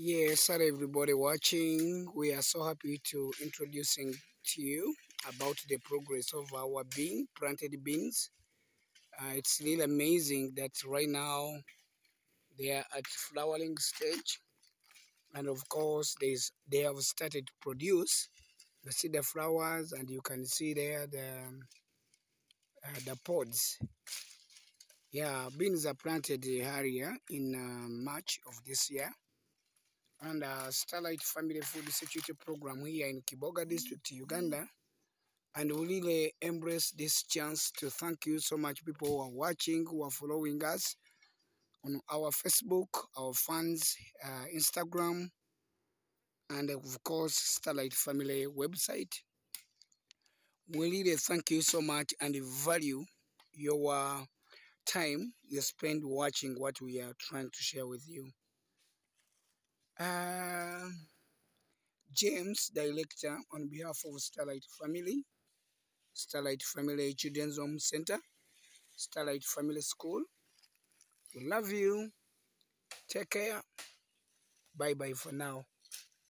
Yes, hello everybody watching. We are so happy to introducing to you about the progress of our bean, planted beans. Uh, it's really amazing that right now they are at flowering stage. And of course, there's, they have started to produce. You see the flowers and you can see there the, uh, the pods. Yeah, beans are planted earlier in uh, March of this year and uh, Starlight Family Food Security Program here in Kiboga District, Uganda. And we really embrace this chance to thank you so much, people who are watching, who are following us on our Facebook, our fans, uh, Instagram, and of course, Starlight Family website. We really thank you so much and value your time you spend watching what we are trying to share with you. Uh, James, director on behalf of Starlight Family, Starlight Family Children's Home Center, Starlight Family School. We love you. Take care. Bye bye for now.